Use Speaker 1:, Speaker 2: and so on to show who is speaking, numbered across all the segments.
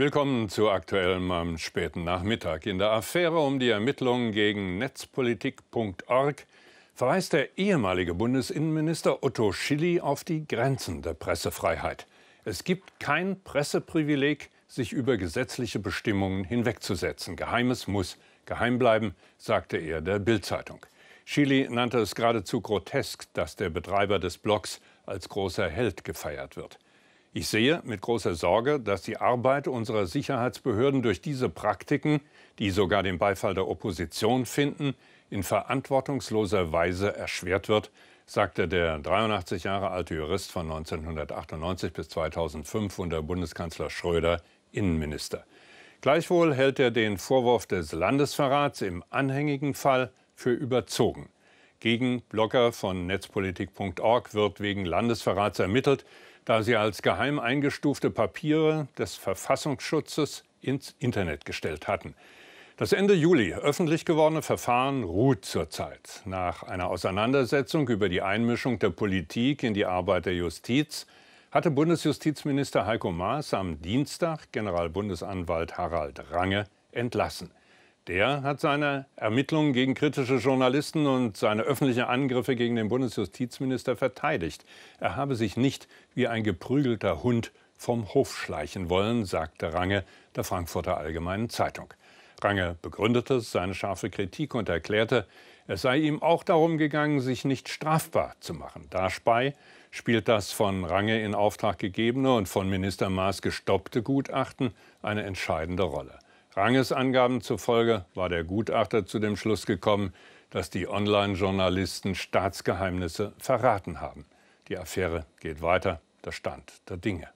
Speaker 1: Willkommen zu Aktuellem am späten Nachmittag. In der Affäre um die Ermittlungen gegen Netzpolitik.org verweist der ehemalige Bundesinnenminister Otto Schilly auf die Grenzen der Pressefreiheit. Es gibt kein Presseprivileg, sich über gesetzliche Bestimmungen hinwegzusetzen. Geheimes muss geheim bleiben, sagte er der Bild-Zeitung. Schilly nannte es geradezu grotesk, dass der Betreiber des Blogs als großer Held gefeiert wird. Ich sehe mit großer Sorge, dass die Arbeit unserer Sicherheitsbehörden durch diese Praktiken, die sogar den Beifall der Opposition finden, in verantwortungsloser Weise erschwert wird, sagte der 83 Jahre alte Jurist von 1998 bis 2005 unter Bundeskanzler Schröder Innenminister. Gleichwohl hält er den Vorwurf des Landesverrats im anhängigen Fall für überzogen. Gegen Blogger von netzpolitik.org wird wegen Landesverrats ermittelt da sie als geheim eingestufte Papiere des Verfassungsschutzes ins Internet gestellt hatten. Das Ende Juli öffentlich gewordene Verfahren ruht zurzeit. Nach einer Auseinandersetzung über die Einmischung der Politik in die Arbeit der Justiz hatte Bundesjustizminister Heiko Maas am Dienstag Generalbundesanwalt Harald Range entlassen. Der hat seine Ermittlungen gegen kritische Journalisten und seine öffentlichen Angriffe gegen den Bundesjustizminister verteidigt. Er habe sich nicht wie ein geprügelter Hund vom Hof schleichen wollen, sagte Range der Frankfurter Allgemeinen Zeitung. Range begründete seine scharfe Kritik und erklärte, es sei ihm auch darum gegangen, sich nicht strafbar zu machen. Dabei spielt das von Range in Auftrag gegebene und von Minister Maas gestoppte Gutachten eine entscheidende Rolle. Ranges Angaben zufolge war der Gutachter zu dem Schluss gekommen, dass die Online-Journalisten Staatsgeheimnisse verraten haben. Die Affäre geht weiter, der Stand der Dinge.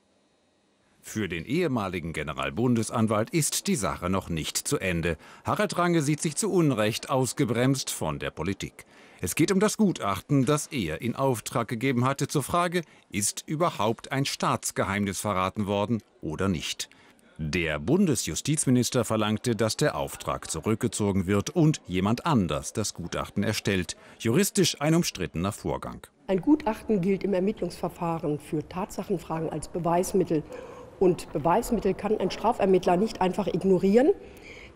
Speaker 2: Für den ehemaligen Generalbundesanwalt ist die Sache noch nicht zu Ende. Harald Range sieht sich zu Unrecht ausgebremst von der Politik. Es geht um das Gutachten, das er in Auftrag gegeben hatte zur Frage, ist überhaupt ein Staatsgeheimnis verraten worden oder nicht. Der Bundesjustizminister verlangte, dass der Auftrag zurückgezogen wird und jemand anders das Gutachten erstellt. Juristisch ein umstrittener Vorgang.
Speaker 3: Ein Gutachten gilt im Ermittlungsverfahren für Tatsachenfragen als Beweismittel. Und Beweismittel kann ein Strafermittler nicht einfach ignorieren.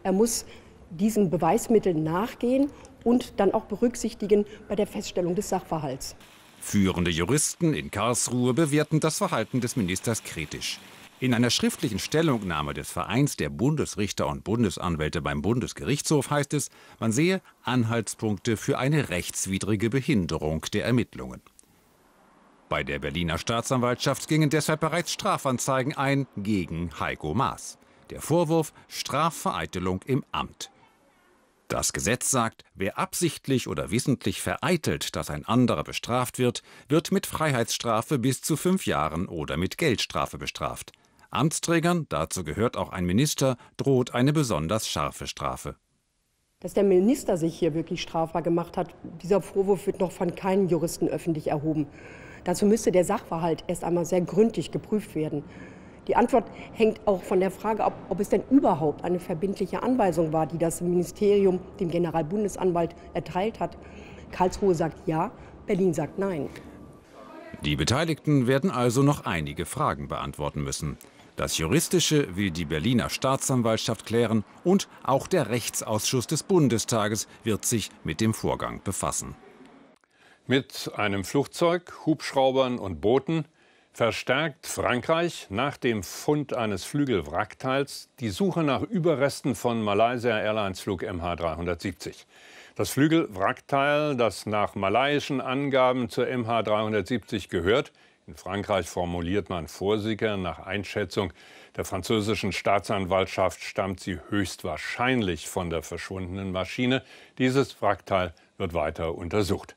Speaker 3: Er muss diesen Beweismitteln nachgehen und dann auch berücksichtigen bei der Feststellung des Sachverhalts.
Speaker 2: Führende Juristen in Karlsruhe bewerten das Verhalten des Ministers kritisch. In einer schriftlichen Stellungnahme des Vereins der Bundesrichter und Bundesanwälte beim Bundesgerichtshof heißt es, man sehe Anhaltspunkte für eine rechtswidrige Behinderung der Ermittlungen. Bei der Berliner Staatsanwaltschaft gingen deshalb bereits Strafanzeigen ein gegen Heiko Maas. Der Vorwurf Strafvereitelung im Amt. Das Gesetz sagt, wer absichtlich oder wissentlich vereitelt, dass ein anderer bestraft wird, wird mit Freiheitsstrafe bis zu fünf Jahren oder mit Geldstrafe bestraft. Amtsträgern, dazu gehört auch ein Minister, droht eine besonders scharfe Strafe.
Speaker 3: Dass der Minister sich hier wirklich strafbar gemacht hat, dieser Vorwurf wird noch von keinem Juristen öffentlich erhoben. Dazu müsste der Sachverhalt erst einmal sehr gründlich geprüft werden. Die Antwort hängt auch von der Frage ab, ob es denn überhaupt eine verbindliche Anweisung war, die das Ministerium dem Generalbundesanwalt erteilt hat. Karlsruhe sagt ja, Berlin sagt nein.
Speaker 2: Die Beteiligten werden also noch einige Fragen beantworten müssen. Das Juristische will die Berliner Staatsanwaltschaft klären und auch der Rechtsausschuss des Bundestages wird sich mit dem Vorgang befassen.
Speaker 1: Mit einem Flugzeug, Hubschraubern und Booten verstärkt Frankreich nach dem Fund eines Flügelwrackteils die Suche nach Überresten von Malaysia Airlines Flug MH370. Das Flügelwrackteil, das nach malaiischen Angaben zur MH370 gehört, in Frankreich formuliert man Vorsicker. Nach Einschätzung der französischen Staatsanwaltschaft stammt sie höchstwahrscheinlich von der verschwundenen Maschine. Dieses Wrackteil wird weiter untersucht.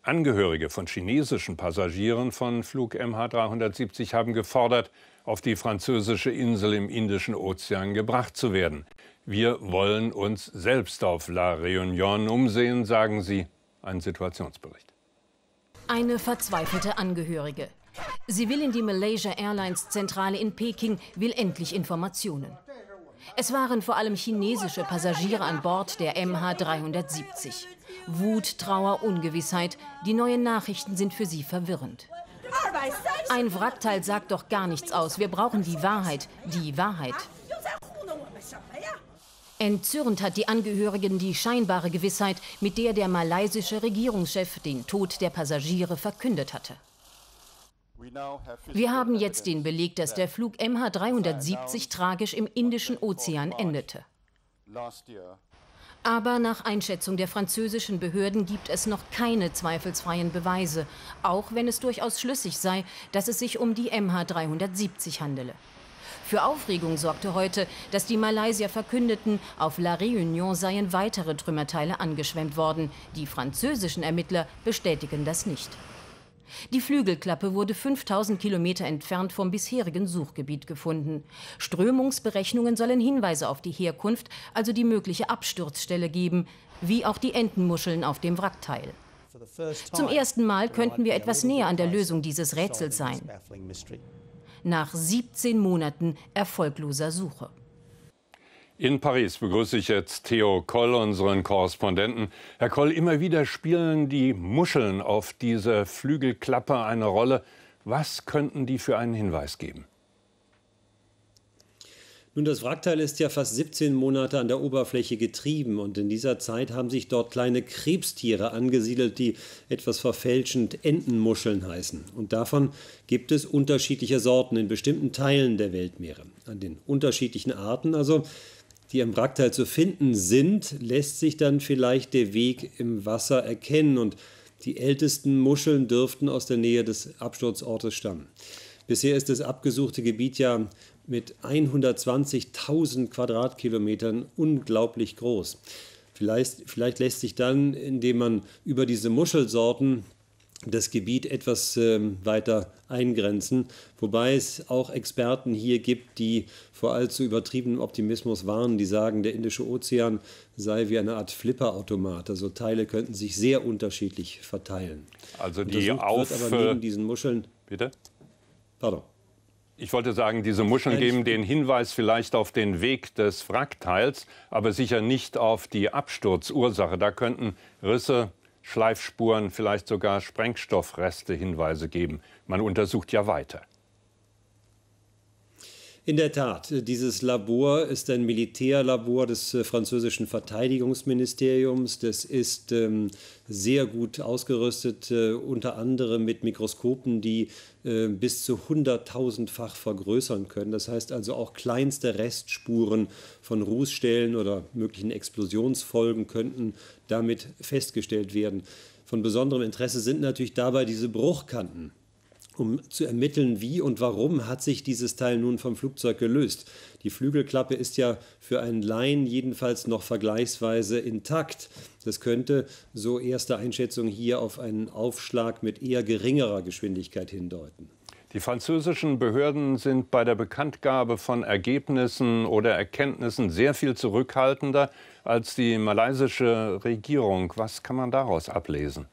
Speaker 1: Angehörige von chinesischen Passagieren von Flug MH370 haben gefordert, auf die französische Insel im Indischen Ozean gebracht zu werden. Wir wollen uns selbst auf La Réunion umsehen, sagen sie. Ein Situationsbericht.
Speaker 4: Eine verzweifelte Angehörige. Sie will in die Malaysia Airlines Zentrale in Peking, will endlich Informationen. Es waren vor allem chinesische Passagiere an Bord der MH370. Wut, Trauer, Ungewissheit. Die neuen Nachrichten sind für sie verwirrend. Ein Wrackteil sagt doch gar nichts aus. Wir brauchen die Wahrheit. Die Wahrheit. Entzürnt hat die Angehörigen die scheinbare Gewissheit, mit der der malaysische Regierungschef den Tod der Passagiere verkündet hatte. Wir haben jetzt den Beleg, dass der Flug MH370 tragisch im Indischen Ozean endete. Aber nach Einschätzung der französischen Behörden gibt es noch keine zweifelsfreien Beweise, auch wenn es durchaus schlüssig sei, dass es sich um die MH370 handele. Für Aufregung sorgte heute, dass die Malaysier verkündeten, auf La Réunion seien weitere Trümmerteile angeschwemmt worden. Die französischen Ermittler bestätigen das nicht. Die Flügelklappe wurde 5000 Kilometer entfernt vom bisherigen Suchgebiet gefunden. Strömungsberechnungen sollen Hinweise auf die Herkunft, also die mögliche Absturzstelle geben, wie auch die Entenmuscheln auf dem Wrackteil. Zum ersten Mal könnten wir etwas näher an der Lösung dieses Rätsels sein nach 17 Monaten erfolgloser Suche.
Speaker 1: In Paris begrüße ich jetzt Theo Koll, unseren Korrespondenten. Herr Koll, immer wieder spielen die Muscheln auf dieser Flügelklappe eine Rolle. Was könnten die für einen Hinweis geben?
Speaker 5: Nun, das Wrackteil ist ja fast 17 Monate an der Oberfläche getrieben und in dieser Zeit haben sich dort kleine Krebstiere angesiedelt, die etwas verfälschend Entenmuscheln heißen. Und davon gibt es unterschiedliche Sorten in bestimmten Teilen der Weltmeere. An den unterschiedlichen Arten also, die am Wrackteil zu finden sind, lässt sich dann vielleicht der Weg im Wasser erkennen und die ältesten Muscheln dürften aus der Nähe des Absturzortes stammen. Bisher ist das abgesuchte Gebiet ja mit 120.000 Quadratkilometern unglaublich groß. Vielleicht, vielleicht lässt sich dann, indem man über diese Muschelsorten das Gebiet etwas äh, weiter eingrenzen, wobei es auch Experten hier gibt, die vor allzu übertriebenem Optimismus warnen, die sagen, der Indische Ozean sei wie eine Art Flipperautomat, also Teile könnten sich sehr unterschiedlich verteilen.
Speaker 1: Also die auf
Speaker 5: wird aber neben diesen Muscheln
Speaker 1: Bitte?
Speaker 5: Pardon.
Speaker 1: Ich wollte sagen, diese Muscheln geben den Hinweis vielleicht auf den Weg des Wrackteils, aber sicher nicht auf die Absturzursache. Da könnten Risse, Schleifspuren, vielleicht sogar Sprengstoffreste Hinweise geben. Man untersucht ja weiter.
Speaker 5: In der Tat, dieses Labor ist ein Militärlabor des äh, französischen Verteidigungsministeriums. Das ist ähm, sehr gut ausgerüstet, äh, unter anderem mit Mikroskopen, die äh, bis zu hunderttausendfach vergrößern können. Das heißt also auch kleinste Restspuren von Rußstellen oder möglichen Explosionsfolgen könnten damit festgestellt werden. Von besonderem Interesse sind natürlich dabei diese Bruchkanten um zu ermitteln, wie und warum hat sich dieses Teil nun vom Flugzeug gelöst. Die Flügelklappe ist ja für einen Laien jedenfalls noch vergleichsweise intakt. Das könnte, so erste Einschätzung hier, auf einen Aufschlag mit eher geringerer Geschwindigkeit hindeuten.
Speaker 1: Die französischen Behörden sind bei der Bekanntgabe von Ergebnissen oder Erkenntnissen sehr viel zurückhaltender als die malaysische Regierung. Was kann man daraus ablesen?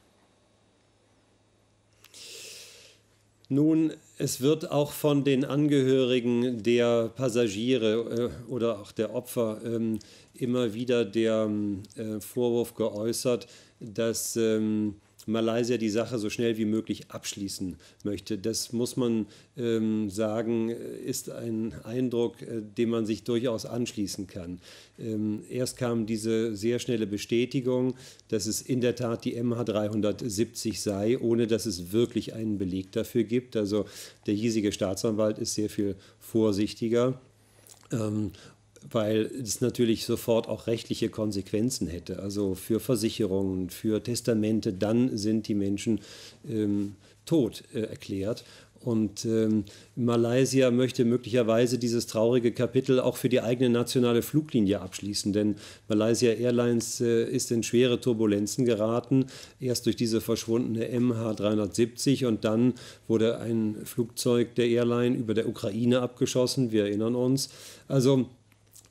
Speaker 5: Nun, es wird auch von den Angehörigen der Passagiere äh, oder auch der Opfer ähm, immer wieder der äh, Vorwurf geäußert, dass ähm, Malaysia die Sache so schnell wie möglich abschließen möchte. Das muss man ähm, sagen, ist ein Eindruck, äh, dem man sich durchaus anschließen kann. Ähm, erst kam diese sehr schnelle Bestätigung, dass es in der Tat die MH370 sei, ohne dass es wirklich einen Beleg dafür gibt. Also der hiesige Staatsanwalt ist sehr viel vorsichtiger. Ähm, weil es natürlich sofort auch rechtliche Konsequenzen hätte. Also für Versicherungen, für Testamente, dann sind die Menschen ähm, tot äh, erklärt. Und ähm, Malaysia möchte möglicherweise dieses traurige Kapitel auch für die eigene nationale Fluglinie abschließen, denn Malaysia Airlines äh, ist in schwere Turbulenzen geraten, erst durch diese verschwundene MH370 und dann wurde ein Flugzeug der Airline über der Ukraine abgeschossen, wir erinnern uns. Also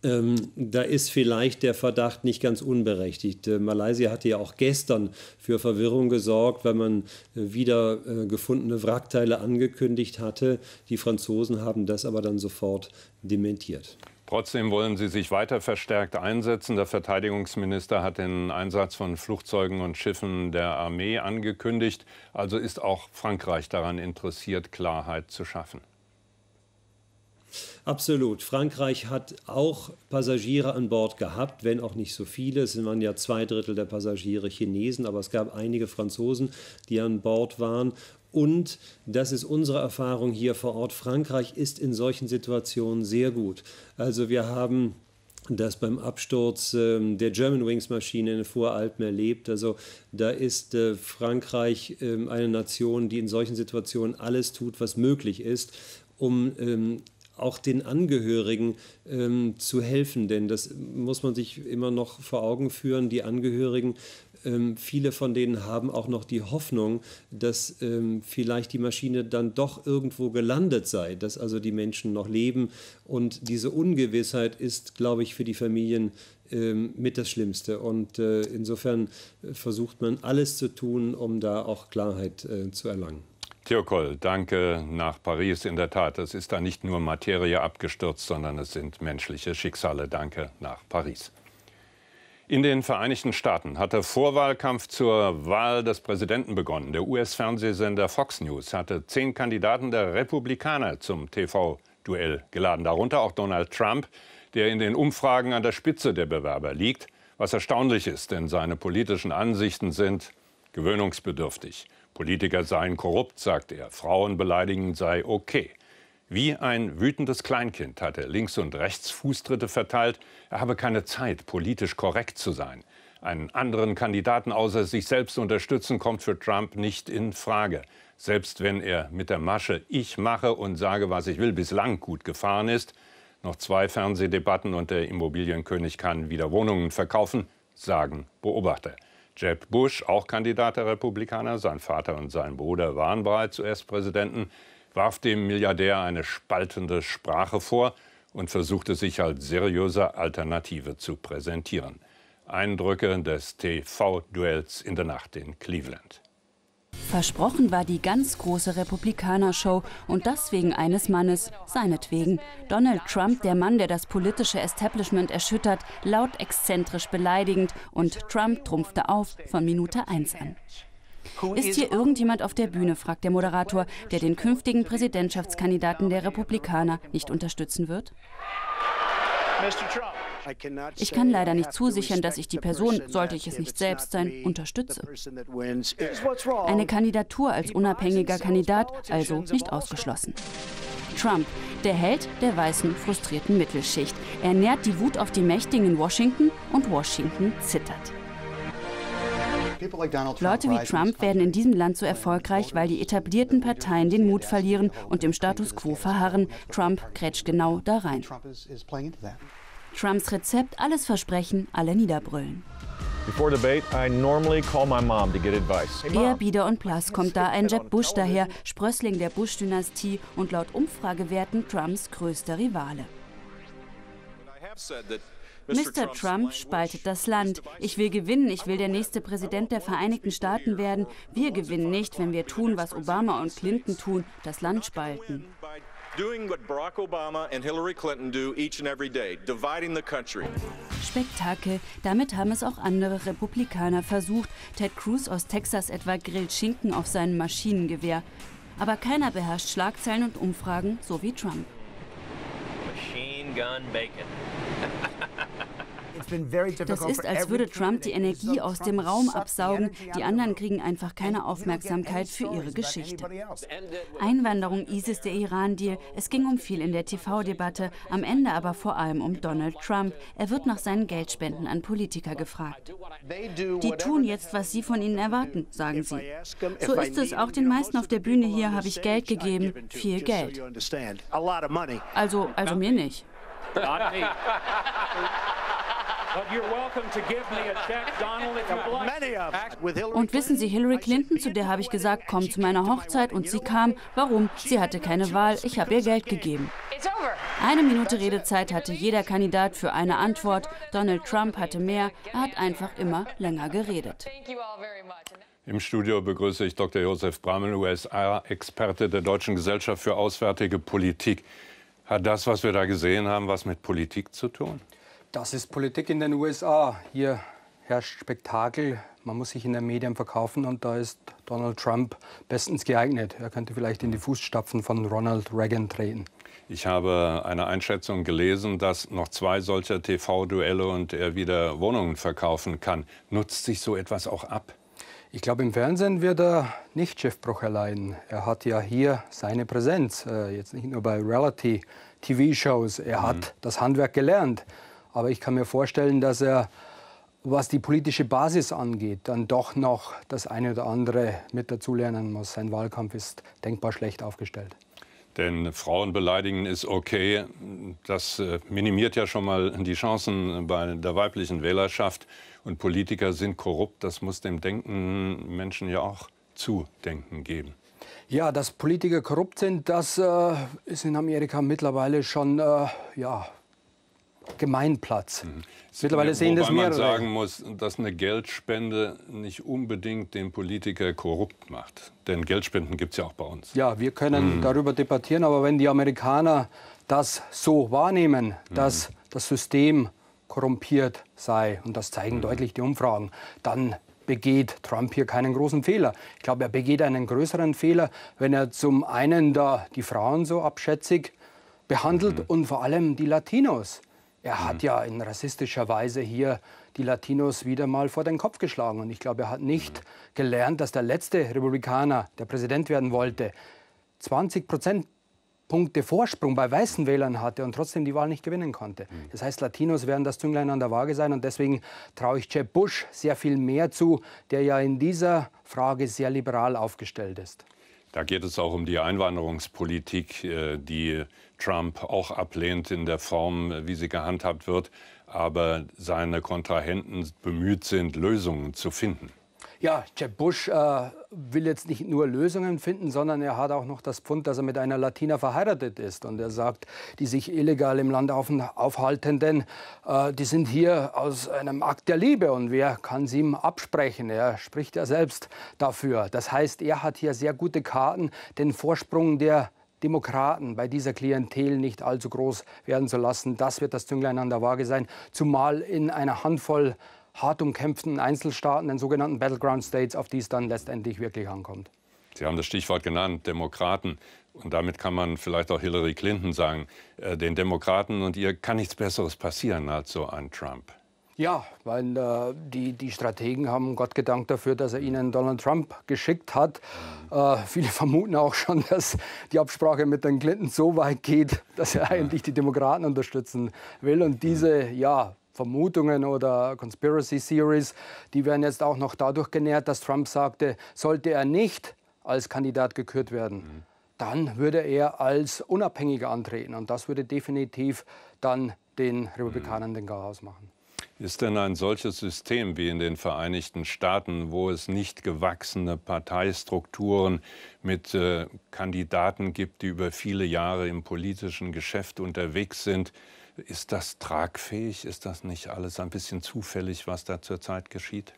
Speaker 5: ähm, da ist vielleicht der Verdacht nicht ganz unberechtigt. Äh, Malaysia hatte ja auch gestern für Verwirrung gesorgt, weil man äh, wieder äh, gefundene Wrackteile angekündigt hatte. Die Franzosen haben das aber dann sofort dementiert.
Speaker 1: Trotzdem wollen Sie sich weiter verstärkt einsetzen. Der Verteidigungsminister hat den Einsatz von Flugzeugen und Schiffen der Armee angekündigt. Also ist auch Frankreich daran interessiert, Klarheit zu schaffen.
Speaker 5: Absolut. Frankreich hat auch Passagiere an Bord gehabt, wenn auch nicht so viele. Es waren ja zwei Drittel der Passagiere Chinesen, aber es gab einige Franzosen, die an Bord waren. Und das ist unsere Erfahrung hier vor Ort. Frankreich ist in solchen Situationen sehr gut. Also wir haben das beim Absturz äh, der Germanwings-Maschine in Voralpen erlebt. Also da ist äh, Frankreich äh, eine Nation, die in solchen Situationen alles tut, was möglich ist, um ähm, auch den Angehörigen ähm, zu helfen. Denn das muss man sich immer noch vor Augen führen. Die Angehörigen ähm, viele von denen haben auch noch die Hoffnung, dass ähm, vielleicht die Maschine dann doch irgendwo gelandet sei, dass also die Menschen noch leben. Und diese Ungewissheit ist, glaube ich, für die Familien ähm, mit das Schlimmste. Und äh, insofern versucht man alles zu tun, um da auch Klarheit äh, zu erlangen.
Speaker 1: Theo Koll, danke nach Paris. In der Tat, es ist da nicht nur Materie abgestürzt, sondern es sind menschliche Schicksale. Danke nach Paris. In den Vereinigten Staaten hat der Vorwahlkampf zur Wahl des Präsidenten begonnen. Der US-Fernsehsender Fox News hatte zehn Kandidaten der Republikaner zum TV-Duell geladen, darunter auch Donald Trump, der in den Umfragen an der Spitze der Bewerber liegt, was erstaunlich ist, denn seine politischen Ansichten sind gewöhnungsbedürftig. Politiker seien korrupt, sagt er, Frauen beleidigen sei okay. Wie ein wütendes Kleinkind hat er links und rechts Fußtritte verteilt. Er habe keine Zeit, politisch korrekt zu sein. Einen anderen Kandidaten außer sich selbst unterstützen kommt für Trump nicht in Frage. Selbst wenn er mit der Masche Ich mache und sage, was ich will, bislang gut gefahren ist. Noch zwei Fernsehdebatten und der Immobilienkönig kann wieder Wohnungen verkaufen, sagen Beobachter. Jeb Bush, auch Kandidat der Republikaner, sein Vater und sein Bruder waren bereits US-Präsidenten warf dem Milliardär eine spaltende Sprache vor und versuchte sich als seriöse Alternative zu präsentieren. Eindrücke des TV-Duells in der Nacht in Cleveland.
Speaker 6: Versprochen war die ganz große Republikaner-Show und das wegen eines Mannes, seinetwegen. Donald Trump, der Mann, der das politische Establishment erschüttert, laut exzentrisch beleidigend und Trump trumpfte auf von Minute 1 an. Ist hier irgendjemand auf der Bühne, fragt der Moderator, der den künftigen Präsidentschaftskandidaten der Republikaner nicht unterstützen wird? Ich kann leider nicht zusichern, dass ich die Person, sollte ich es nicht selbst sein, unterstütze. Eine Kandidatur als unabhängiger Kandidat also nicht ausgeschlossen. Trump, der Held der weißen, frustrierten Mittelschicht. Er nährt die Wut auf die Mächtigen in Washington und Washington zittert. Leute wie Trump werden in diesem Land so erfolgreich, weil die etablierten Parteien den Mut verlieren und im Status quo verharren. Trump grätscht genau da rein. Trumps Rezept, alles versprechen, alle niederbrüllen. Eher Bieder und Plus kommt da ein Jeb Bush daher, Sprössling der Bush-Dynastie und laut Umfragewerten Trumps größter Rivale. Mr. Trump spaltet das Land. Ich will gewinnen, ich will der nächste Präsident der Vereinigten Staaten werden. Wir gewinnen nicht, wenn wir tun, was Obama und Clinton tun, das Land spalten. Spektakel. Damit haben es auch andere Republikaner versucht. Ted Cruz aus Texas etwa grillt Schinken auf seinem Maschinengewehr. Aber keiner beherrscht Schlagzeilen und Umfragen so wie Trump. Machine Gun Bacon. Das ist, als würde Trump die Energie aus dem Raum absaugen. Die anderen kriegen einfach keine Aufmerksamkeit für ihre Geschichte. Einwanderung, ISIS, der Iran-Deal. Es ging um viel in der TV-Debatte, am Ende aber vor allem um Donald Trump. Er wird nach seinen Geldspenden an Politiker gefragt. Die tun jetzt, was sie von ihnen erwarten, sagen sie. So ist es. Auch den meisten auf der Bühne hier habe ich Geld gegeben. Viel Geld. Also, also mir nicht. Und wissen Sie, Hillary Clinton, zu der habe ich gesagt, komm zu meiner Hochzeit und sie kam. Warum? Sie hatte keine Wahl, ich habe ihr Geld gegeben. Eine Minute Redezeit hatte jeder Kandidat für eine Antwort. Donald Trump hatte mehr, er hat einfach immer länger geredet.
Speaker 1: Im Studio begrüße ich Dr. Josef Bramel, USA-Experte der Deutschen Gesellschaft für Auswärtige Politik. Hat das, was wir da gesehen haben, was mit Politik zu tun?
Speaker 7: Das ist Politik in den USA. Hier herrscht Spektakel, Man muss sich in den Medien verkaufen und da ist Donald Trump bestens geeignet. Er könnte vielleicht in die Fußstapfen von Ronald Reagan treten.
Speaker 1: Ich habe eine Einschätzung gelesen, dass noch zwei solcher TV-Duelle und er wieder Wohnungen verkaufen kann. Nutzt sich so etwas auch ab?
Speaker 7: Ich glaube, im Fernsehen wird er nicht Schiffbruch erleiden. Er hat ja hier seine Präsenz, äh, jetzt nicht nur bei Reality-TV-Shows. Er mhm. hat das Handwerk gelernt. Aber ich kann mir vorstellen, dass er, was die politische Basis angeht, dann doch noch das eine oder andere mit dazulernen muss. Sein Wahlkampf ist denkbar schlecht aufgestellt.
Speaker 1: Denn Frauen beleidigen ist okay. Das äh, minimiert ja schon mal die Chancen bei der weiblichen Wählerschaft. Und Politiker sind korrupt. Das muss dem denkenden Menschen ja auch zu denken geben.
Speaker 7: Ja, dass Politiker korrupt sind, das äh, ist in Amerika mittlerweile schon äh, ja, Gemeinplatz. Mhm.
Speaker 1: Mittlerweile sehen Wobei das mehrere. man sagen muss, dass eine Geldspende nicht unbedingt den Politiker korrupt macht. Denn Geldspenden gibt es ja auch bei uns.
Speaker 7: Ja, wir können mhm. darüber debattieren, aber wenn die Amerikaner das so wahrnehmen, dass mhm. das System korrumpiert sei, und das zeigen mhm. deutlich die Umfragen, dann begeht Trump hier keinen großen Fehler. Ich glaube, er begeht einen größeren Fehler, wenn er zum einen da die Frauen so abschätzig behandelt mhm. und vor allem die Latinos. Er hat ja in rassistischer Weise hier die Latinos wieder mal vor den Kopf geschlagen. Und ich glaube, er hat nicht gelernt, dass der letzte Republikaner, der Präsident werden wollte, 20 Prozentpunkte Vorsprung bei weißen Wählern hatte und trotzdem die Wahl nicht gewinnen konnte. Mhm. Das heißt, Latinos werden das Zünglein an der Waage sein. Und deswegen traue ich Jeb Bush sehr viel mehr zu, der ja in dieser Frage sehr liberal aufgestellt ist.
Speaker 1: Da geht es auch um die Einwanderungspolitik, äh, die Trump auch ablehnt in der Form, wie sie gehandhabt wird, aber seine Kontrahenten bemüht sind, Lösungen zu finden.
Speaker 7: Ja, Jeb Bush äh, will jetzt nicht nur Lösungen finden, sondern er hat auch noch das Pfund, dass er mit einer Latina verheiratet ist. Und er sagt, die sich illegal im Land auf, aufhaltenden, äh, die sind hier aus einem Akt der Liebe. Und wer kann sie ihm absprechen? Er spricht ja selbst dafür. Das heißt, er hat hier sehr gute Karten, den Vorsprung der Demokraten bei dieser Klientel nicht allzu groß werden zu lassen. Das wird das Zünglein an der Waage sein, zumal in einer Handvoll hart umkämpften Einzelstaaten, den sogenannten Battleground States, auf die es dann letztendlich wirklich ankommt.
Speaker 1: Sie haben das Stichwort genannt, Demokraten. Und damit kann man vielleicht auch Hillary Clinton sagen, äh, den Demokraten und ihr kann nichts Besseres passieren als so ein Trump.
Speaker 7: Ja, weil äh, die, die Strategen haben Gott gedankt dafür, dass er ihnen Donald Trump geschickt hat. Äh, viele vermuten auch schon, dass die Absprache mit den Clinton so weit geht, dass er eigentlich die Demokraten unterstützen will. Und diese ja, Vermutungen oder Conspiracy Theories, die werden jetzt auch noch dadurch genährt, dass Trump sagte, sollte er nicht als Kandidat gekürt werden, mhm. dann würde er als Unabhängiger antreten. Und das würde definitiv dann den Republikanern mhm. den Chaos machen.
Speaker 1: Ist denn ein solches System wie in den Vereinigten Staaten, wo es nicht gewachsene Parteistrukturen mit äh, Kandidaten gibt, die über viele Jahre im politischen Geschäft unterwegs sind, ist das tragfähig? Ist das nicht alles ein bisschen zufällig, was da zurzeit geschieht?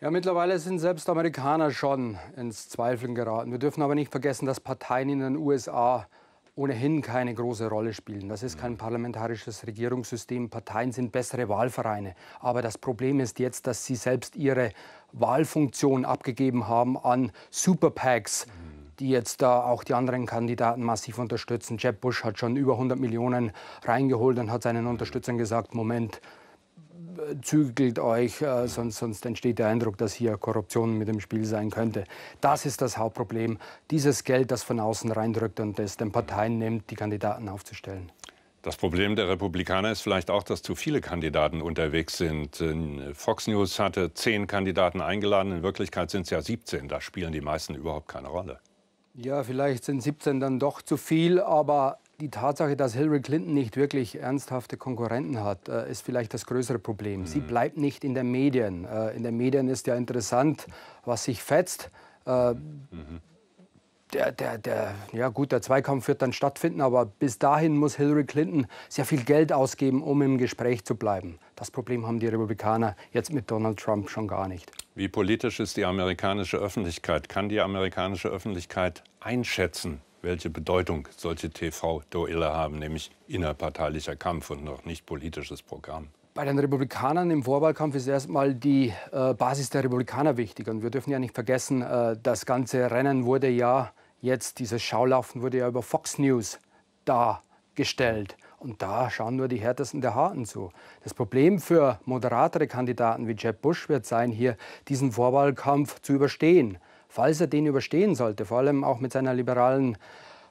Speaker 7: Ja, mittlerweile sind selbst Amerikaner schon ins Zweifeln geraten. Wir dürfen aber nicht vergessen, dass Parteien in den USA ohnehin keine große Rolle spielen. Das ist kein parlamentarisches Regierungssystem. Parteien sind bessere Wahlvereine. Aber das Problem ist jetzt, dass sie selbst ihre Wahlfunktion abgegeben haben an Super PACs. Mhm die jetzt da auch die anderen Kandidaten massiv unterstützen. Jeb Bush hat schon über 100 Millionen reingeholt und hat seinen Unterstützern gesagt, Moment, zügelt euch, äh, sonst, sonst entsteht der Eindruck, dass hier Korruption mit dem Spiel sein könnte. Das ist das Hauptproblem. Dieses Geld, das von außen reindrückt und das den Parteien nimmt, die Kandidaten aufzustellen.
Speaker 1: Das Problem der Republikaner ist vielleicht auch, dass zu viele Kandidaten unterwegs sind. Fox News hatte zehn Kandidaten eingeladen, in Wirklichkeit sind es ja 17. Da spielen die meisten überhaupt keine Rolle.
Speaker 7: Ja, vielleicht sind 17 dann doch zu viel, aber die Tatsache, dass Hillary Clinton nicht wirklich ernsthafte Konkurrenten hat, äh, ist vielleicht das größere Problem. Mhm. Sie bleibt nicht in den Medien. Äh, in den Medien ist ja interessant, was sich fetzt. Äh, mhm. Der, der, der, ja gut, der Zweikampf wird dann stattfinden, aber bis dahin muss Hillary Clinton sehr viel Geld ausgeben, um im Gespräch zu bleiben. Das Problem haben die Republikaner jetzt mit Donald Trump schon gar nicht.
Speaker 1: Wie politisch ist die amerikanische Öffentlichkeit? Kann die amerikanische Öffentlichkeit einschätzen, welche Bedeutung solche TV-Duelle haben, nämlich innerparteilicher Kampf und noch nicht politisches Programm?
Speaker 7: Bei den Republikanern im Vorwahlkampf ist erstmal die äh, Basis der Republikaner wichtig. Und wir dürfen ja nicht vergessen, äh, das ganze Rennen wurde ja jetzt, dieses Schaulaufen wurde ja über Fox News dargestellt. Und da schauen nur die härtesten der Harten zu. Das Problem für moderatere Kandidaten wie Jeb Bush wird sein, hier diesen Vorwahlkampf zu überstehen. Falls er den überstehen sollte, vor allem auch mit seiner liberalen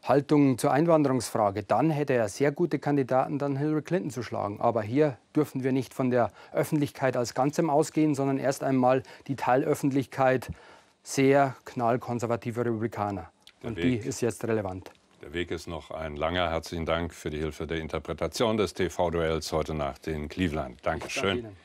Speaker 7: Haltung zur Einwanderungsfrage, dann hätte er sehr gute Kandidaten, dann Hillary Clinton zu schlagen. Aber hier dürfen wir nicht von der Öffentlichkeit als Ganzem ausgehen, sondern erst einmal die Teilöffentlichkeit sehr knallkonservativer Republikaner. Der Und Weg. die ist jetzt relevant.
Speaker 1: Der Weg ist noch ein langer. Herzlichen Dank für die Hilfe der Interpretation des TV-Duells heute Nacht in Cleveland. Dankeschön. Danke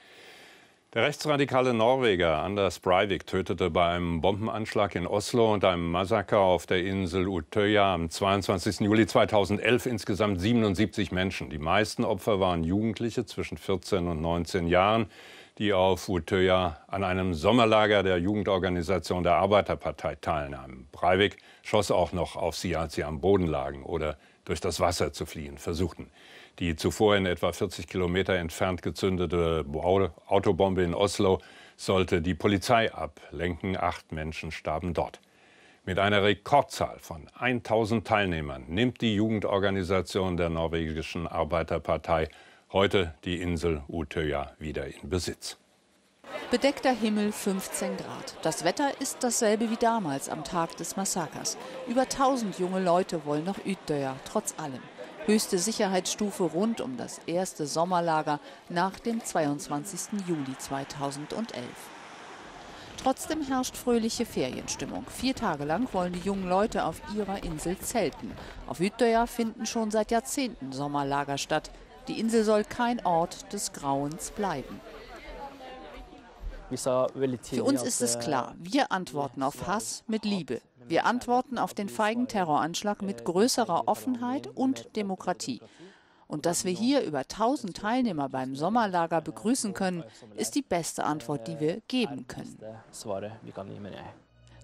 Speaker 1: der rechtsradikale Norweger Anders Breivik tötete bei einem Bombenanschlag in Oslo und einem Massaker auf der Insel Utøya am 22. Juli 2011 insgesamt 77 Menschen. Die meisten Opfer waren Jugendliche zwischen 14 und 19 Jahren, die auf Utøya an einem Sommerlager der Jugendorganisation der Arbeiterpartei teilnahmen. Breivik schoss auch noch auf sie, als sie am Boden lagen oder durch das Wasser zu fliehen versuchten. Die zuvor in etwa 40 Kilometer entfernt gezündete Autobombe in Oslo sollte die Polizei ablenken. Acht Menschen starben dort. Mit einer Rekordzahl von 1000 Teilnehmern nimmt die Jugendorganisation der norwegischen Arbeiterpartei heute die Insel Utøya wieder in Besitz.
Speaker 8: Bedeckter Himmel, 15 Grad. Das Wetter ist dasselbe wie damals am Tag des Massakers. Über 1000 junge Leute wollen nach Utøya, trotz allem höchste Sicherheitsstufe rund um das erste Sommerlager nach dem 22. Juli 2011. Trotzdem herrscht fröhliche Ferienstimmung. Vier Tage lang wollen die jungen Leute auf ihrer Insel zelten. Auf Utøya finden schon seit Jahrzehnten Sommerlager statt. Die Insel soll kein Ort des Grauens bleiben. Für uns ist es klar, wir antworten auf Hass mit Liebe. Wir antworten auf den feigen Terroranschlag mit größerer Offenheit und Demokratie. Und dass wir hier über 1000 Teilnehmer beim Sommerlager begrüßen können, ist die beste Antwort, die wir geben können.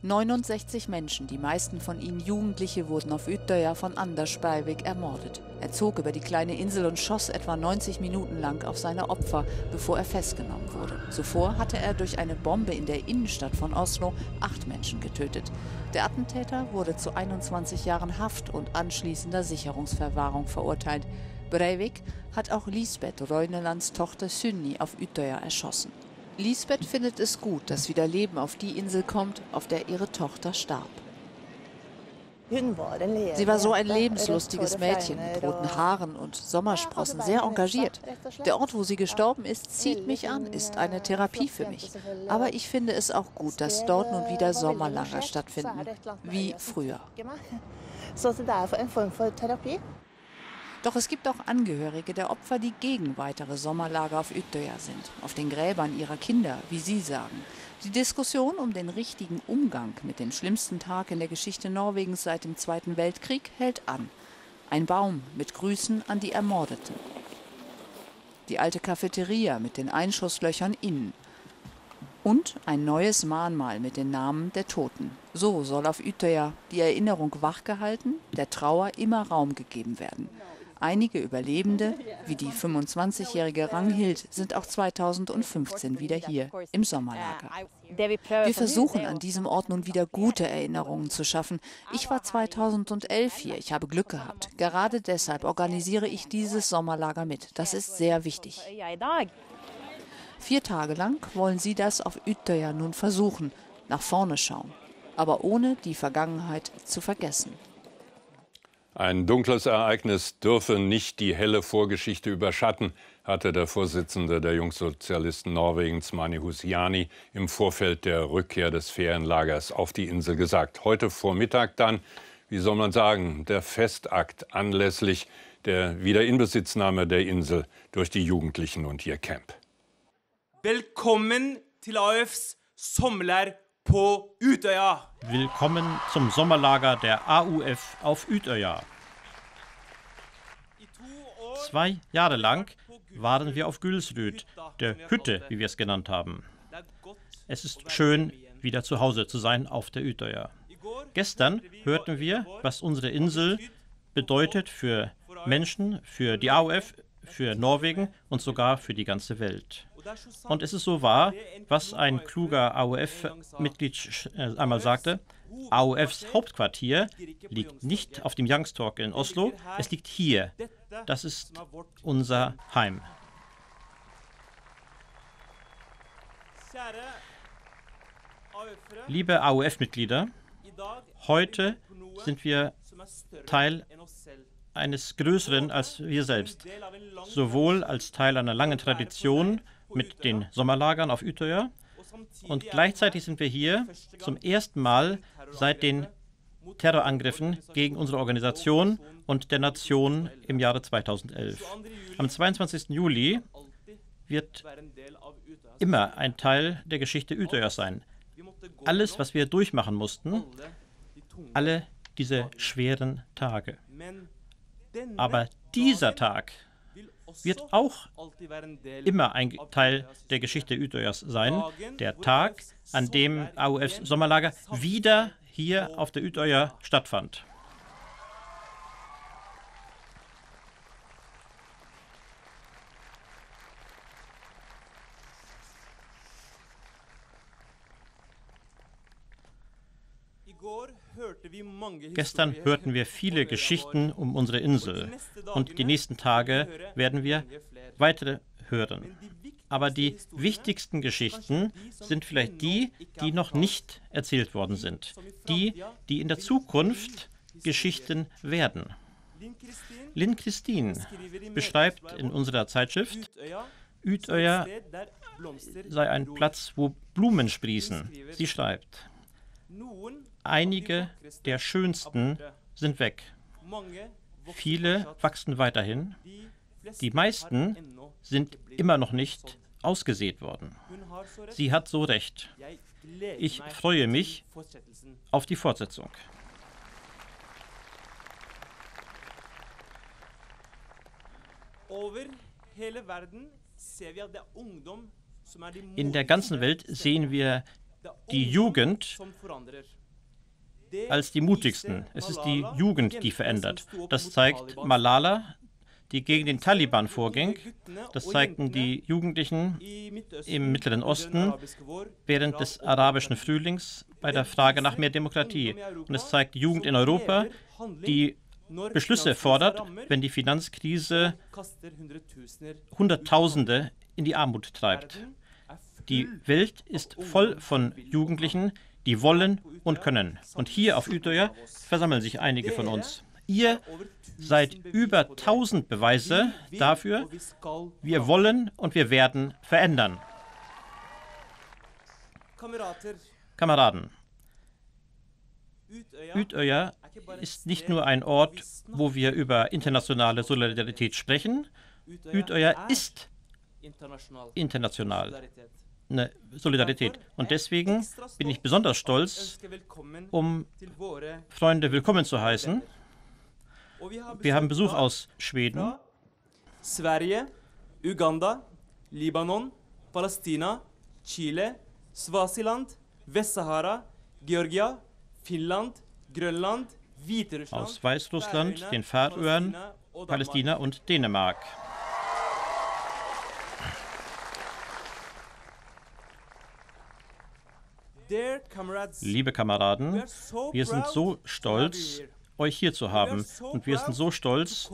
Speaker 8: 69 Menschen, die meisten von ihnen Jugendliche, wurden auf Utøya von Anders Breivik ermordet. Er zog über die kleine Insel und schoss etwa 90 Minuten lang auf seine Opfer, bevor er festgenommen wurde. Zuvor hatte er durch eine Bombe in der Innenstadt von Oslo acht Menschen getötet. Der Attentäter wurde zu 21 Jahren Haft und anschließender Sicherungsverwahrung verurteilt. Breivik hat auch Lisbeth Reunelands Tochter Synni auf Utøya erschossen. Lisbeth findet es gut, dass wieder Leben auf die Insel kommt, auf der ihre Tochter starb. Sie war so ein lebenslustiges Mädchen mit roten Haaren und Sommersprossen, sehr engagiert. Der Ort, wo sie gestorben ist, zieht mich an, ist eine Therapie für mich. Aber ich finde es auch gut, dass dort nun wieder Sommerlager stattfinden, wie früher. Doch es gibt auch Angehörige der Opfer, die gegen weitere Sommerlager auf Utøya sind, auf den Gräbern ihrer Kinder, wie sie sagen. Die Diskussion um den richtigen Umgang mit dem schlimmsten Tag in der Geschichte Norwegens seit dem Zweiten Weltkrieg hält an. Ein Baum mit Grüßen an die Ermordeten. Die alte Cafeteria mit den Einschusslöchern innen. Und ein neues Mahnmal mit den Namen der Toten. So soll auf Utøya die Erinnerung wachgehalten, der Trauer immer Raum gegeben werden. Einige Überlebende, wie die 25-jährige Ranghild, sind auch 2015 wieder hier im Sommerlager. Wir versuchen an diesem Ort nun wieder gute Erinnerungen zu schaffen. Ich war 2011 hier, ich habe Glück gehabt. Gerade deshalb organisiere ich dieses Sommerlager mit. Das ist sehr wichtig. Vier Tage lang wollen sie das auf Utøya nun versuchen, nach vorne schauen, aber ohne die Vergangenheit zu vergessen.
Speaker 1: Ein dunkles Ereignis dürfe nicht die helle Vorgeschichte überschatten, hatte der Vorsitzende der Jungsozialisten Norwegens, Mani Husiani, im Vorfeld der Rückkehr des Ferienlagers auf die Insel gesagt. Heute Vormittag dann, wie soll man sagen, der Festakt anlässlich der Wiederinbesitznahme der Insel durch die Jugendlichen und ihr Camp.
Speaker 9: Willkommen til AUFs sommerleir på Utøya.
Speaker 10: Willkommen zum Sommerlager der AUF auf Utøya. Zwei Jahre lang waren wir auf Gülsrüd, der Hütte, wie wir es genannt haben. Es ist schön, wieder zu Hause zu sein auf der Utøya. Gestern hörten wir, was unsere Insel bedeutet für Menschen, für die AUF, für Norwegen und sogar für die ganze Welt. Und es ist so wahr, was ein kluger AOF-Mitglied äh, einmal sagte, AOFs Hauptquartier liegt nicht auf dem Youngstalk in Oslo, es liegt hier. Das ist unser Heim. Liebe AOF-Mitglieder, heute sind wir Teil eines Größeren als wir selbst, sowohl als Teil einer langen Tradition mit den Sommerlagern auf Utøya und gleichzeitig sind wir hier zum ersten Mal seit den Terrorangriffen gegen unsere Organisation und der Nation im Jahre 2011. Am 22. Juli wird immer ein Teil der Geschichte Utøyas sein. Alles, was wir durchmachen mussten, alle diese schweren Tage. Aber dieser Tag wird auch immer ein Teil der Geschichte Utøyas sein. Der Tag, an dem AUFs Sommerlager wieder hier auf der Utøya stattfand. Gestern hörten wir viele Geschichten um unsere Insel und die nächsten Tage werden wir weitere hören. Aber die wichtigsten Geschichten sind vielleicht die, die noch nicht erzählt worden sind, die, die in der Zukunft Geschichten werden. Lynn Christine beschreibt in unserer Zeitschrift, Utøya sei ein Platz, wo Blumen sprießen. Sie schreibt, Einige der schönsten sind weg. Viele wachsen weiterhin. Die meisten sind immer noch nicht ausgesät worden. Sie hat so recht. Ich freue mich auf die Fortsetzung. In der ganzen Welt sehen wir die Jugend als die mutigsten. Es ist die Jugend, die verändert. Das zeigt Malala, die gegen den Taliban vorging. Das zeigten die Jugendlichen im Mittleren Osten während des arabischen Frühlings bei der Frage nach mehr Demokratie. Und es zeigt die Jugend in Europa, die Beschlüsse fordert, wenn die Finanzkrise Hunderttausende in die Armut treibt. Die Welt ist voll von Jugendlichen, die wollen und können. Und hier auf Utøya versammeln sich einige von uns. Ihr seid über 1000 Beweise dafür, wir wollen und wir werden verändern. Kameraden, Utøya ist nicht nur ein Ort, wo wir über internationale Solidarität sprechen. Utøya ist international eine Solidarität. Und deswegen bin ich besonders stolz, um Freunde willkommen zu heißen. Wir haben Besuch aus Schweden,
Speaker 9: Sverige, Uganda, Libanon, Palästina, Chile, Swasiland, Westsahara, Georgia, Finnland, Grönland,
Speaker 10: aus Weißrussland, den Färöern, Palästina und Dänemark. Liebe Kameraden, wir sind so stolz, euch hier zu haben und wir sind so stolz,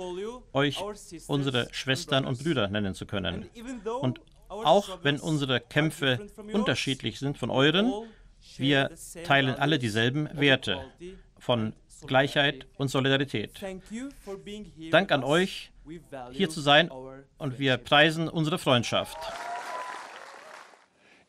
Speaker 10: euch unsere Schwestern und Brüder nennen zu können. Und auch wenn unsere Kämpfe unterschiedlich sind von euren, wir teilen alle dieselben Werte von Gleichheit und Solidarität. Dank an euch, hier zu sein und wir preisen unsere Freundschaft.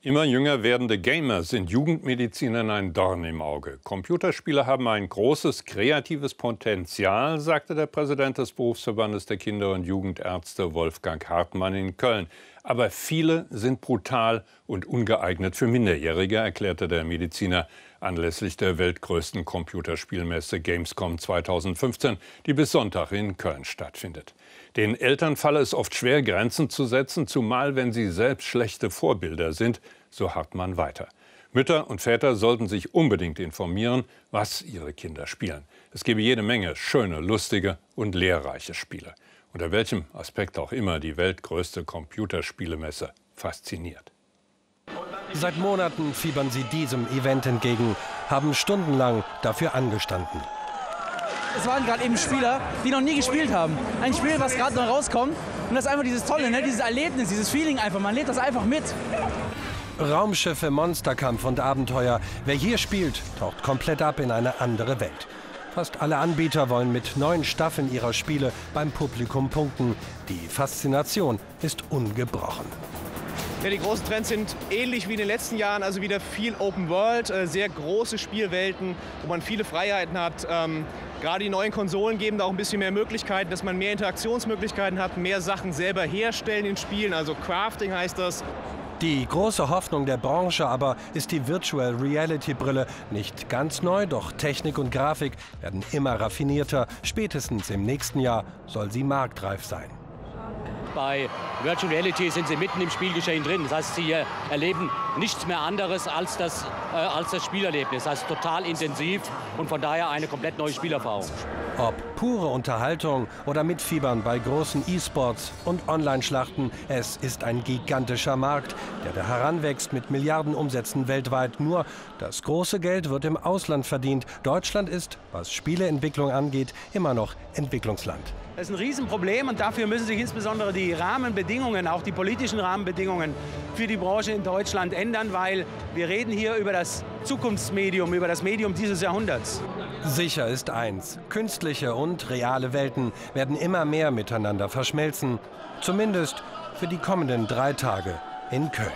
Speaker 1: Immer jünger werdende Gamer sind Jugendmedizinern ein Dorn im Auge. Computerspiele haben ein großes kreatives Potenzial, sagte der Präsident des Berufsverbandes der Kinder- und Jugendärzte Wolfgang Hartmann in Köln. Aber viele sind brutal und ungeeignet für Minderjährige, erklärte der Mediziner anlässlich der weltgrößten Computerspielmesse Gamescom 2015, die bis Sonntag in Köln stattfindet. Den Eltern falle es oft schwer, Grenzen zu setzen, zumal wenn sie selbst schlechte Vorbilder sind, so Hartmann weiter. Mütter und Väter sollten sich unbedingt informieren, was ihre Kinder spielen. Es gebe jede Menge schöne, lustige und lehrreiche Spiele. Unter welchem Aspekt auch immer die weltgrößte Computerspielemesse fasziniert.
Speaker 11: Seit Monaten fiebern sie diesem Event entgegen, haben stundenlang dafür angestanden.
Speaker 12: Es waren gerade eben Spieler, die noch nie gespielt haben. Ein Spiel, was gerade noch rauskommt. Und das ist einfach dieses Tolle, ne? dieses Erlebnis, dieses Feeling einfach. Man lebt das einfach mit.
Speaker 11: Raumschiffe, Monsterkampf und Abenteuer. Wer hier spielt, taucht komplett ab in eine andere Welt. Fast alle Anbieter wollen mit neuen Staffeln ihrer Spiele beim Publikum punkten. Die Faszination ist ungebrochen.
Speaker 13: Ja, die großen Trends sind ähnlich wie in den letzten Jahren, also wieder viel Open World, äh, sehr große Spielwelten, wo man viele Freiheiten hat. Ähm, gerade die neuen Konsolen geben da auch ein bisschen mehr Möglichkeiten, dass man mehr Interaktionsmöglichkeiten hat, mehr Sachen selber herstellen in Spielen, also Crafting heißt das.
Speaker 11: Die große Hoffnung der Branche aber ist die Virtual Reality Brille. Nicht ganz neu, doch Technik und Grafik werden immer raffinierter. Spätestens im nächsten Jahr soll sie marktreif sein.
Speaker 14: Bei Virtual Reality sind Sie mitten im Spielgeschehen drin. Das heißt, Sie erleben nichts mehr anderes als das, äh, als das Spielerlebnis. Das heißt, total intensiv und von daher eine komplett neue Spielerfahrung.
Speaker 11: Ob pure Unterhaltung oder Mitfiebern bei großen E-Sports und Online-Schlachten, es ist ein gigantischer Markt, der da heranwächst mit Milliardenumsätzen weltweit. Nur das große Geld wird im Ausland verdient. Deutschland ist, was Spieleentwicklung angeht, immer noch Entwicklungsland.
Speaker 12: Das ist ein Riesenproblem und dafür müssen sich insbesondere die Rahmenbedingungen, auch die politischen Rahmenbedingungen für die Branche in Deutschland ändern, weil wir reden hier über das Zukunftsmedium, über das Medium dieses Jahrhunderts.
Speaker 11: Sicher ist eins, künstliche und reale Welten werden immer mehr miteinander verschmelzen, zumindest für die kommenden drei Tage in Köln.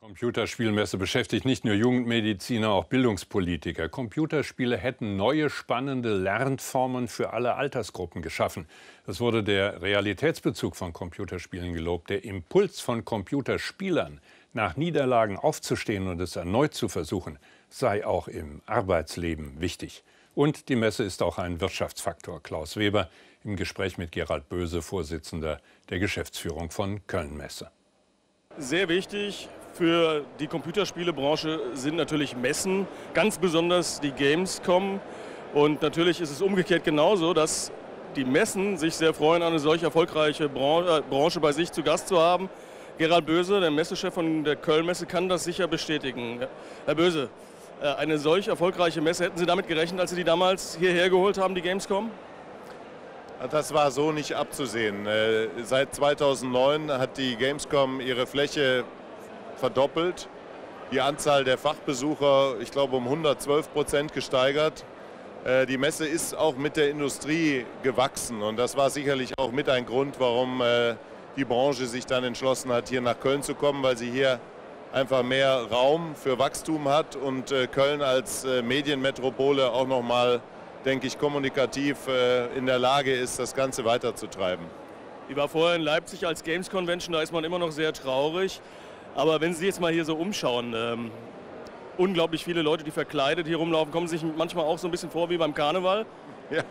Speaker 1: Computerspielmesse beschäftigt nicht nur Jugendmediziner, auch Bildungspolitiker. Computerspiele hätten neue spannende Lernformen für alle Altersgruppen geschaffen. Es wurde der Realitätsbezug von Computerspielen gelobt, der Impuls von Computerspielern, nach Niederlagen aufzustehen und es erneut zu versuchen, sei auch im Arbeitsleben wichtig. Und die Messe ist auch ein Wirtschaftsfaktor. Klaus Weber im Gespräch mit Gerald Böse, Vorsitzender der Geschäftsführung von Köln Messe.
Speaker 15: Sehr wichtig für die Computerspielebranche sind natürlich Messen, ganz besonders die Gamescom. Und natürlich ist es umgekehrt genauso, dass die Messen sich sehr freuen, eine solch erfolgreiche äh, Branche bei sich zu Gast zu haben. Gerald Böse, der Messechef von der Köln-Messe, kann das sicher bestätigen. Herr Böse, eine solch erfolgreiche Messe, hätten Sie damit gerechnet, als Sie die damals hierher geholt haben, die Gamescom?
Speaker 16: Das war so nicht abzusehen. Äh, seit 2009 hat die Gamescom ihre Fläche verdoppelt, die Anzahl der Fachbesucher, ich glaube, um 112 Prozent gesteigert. Äh, die Messe ist auch mit der Industrie gewachsen und das war sicherlich auch mit ein Grund, warum äh, die Branche sich dann entschlossen hat, hier nach Köln zu kommen, weil sie hier einfach mehr Raum für Wachstum hat und äh, Köln als Medienmetropole auch nochmal, denke ich, kommunikativ in der Lage ist, das Ganze weiterzutreiben.
Speaker 15: Ich war vorher in Leipzig als Games Convention, da ist man immer noch sehr traurig. Aber wenn Sie jetzt mal hier so umschauen, ähm, unglaublich viele Leute, die verkleidet hier rumlaufen, kommen sich manchmal auch so ein bisschen vor wie beim Karneval.
Speaker 16: Ja,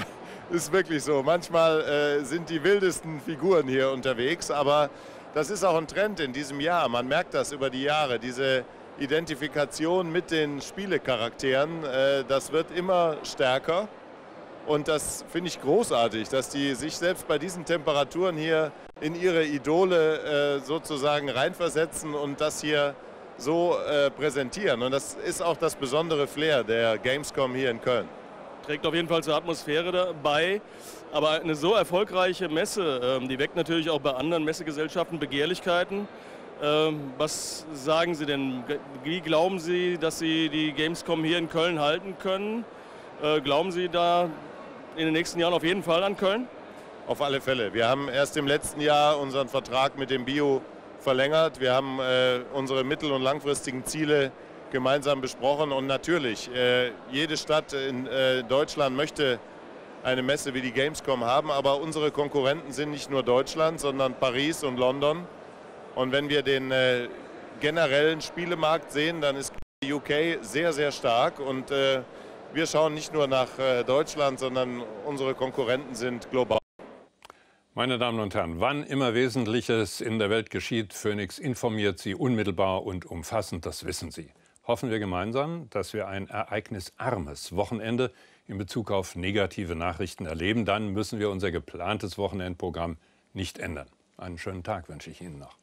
Speaker 16: ist wirklich so. Manchmal äh, sind die wildesten Figuren hier unterwegs, aber das ist auch ein Trend in diesem Jahr. Man merkt das über die Jahre, diese Identifikation mit den Spielecharakteren, äh, das wird immer stärker. Und das finde ich großartig, dass die sich selbst bei diesen Temperaturen hier in ihre Idole äh, sozusagen reinversetzen und das hier so äh, präsentieren. Und das ist auch das besondere Flair der Gamescom hier in Köln.
Speaker 15: Trägt auf jeden Fall zur Atmosphäre dabei. Aber eine so erfolgreiche Messe, ähm, die weckt natürlich auch bei anderen Messegesellschaften Begehrlichkeiten. Ähm, was sagen Sie denn? Wie glauben Sie, dass Sie die Gamescom hier in Köln halten können? Äh, glauben Sie da in den nächsten Jahren auf jeden Fall an Köln?
Speaker 16: Auf alle Fälle. Wir haben erst im letzten Jahr unseren Vertrag mit dem Bio verlängert. Wir haben äh, unsere mittel- und langfristigen Ziele gemeinsam besprochen. Und natürlich, äh, jede Stadt in Deutschland möchte eine Messe wie die Gamescom haben. Aber unsere Konkurrenten sind nicht nur Deutschland, sondern Paris und London. Und wenn wir den äh, generellen Spielemarkt sehen, dann ist die UK sehr, sehr stark. Und äh, wir schauen nicht nur nach äh, Deutschland, sondern unsere Konkurrenten sind global.
Speaker 1: Meine Damen und Herren, wann immer Wesentliches in der Welt geschieht, Phoenix informiert Sie unmittelbar und umfassend, das wissen Sie. Hoffen wir gemeinsam, dass wir ein ereignisarmes Wochenende in Bezug auf negative Nachrichten erleben, dann müssen wir unser geplantes Wochenendprogramm nicht ändern. Einen schönen Tag wünsche ich Ihnen noch.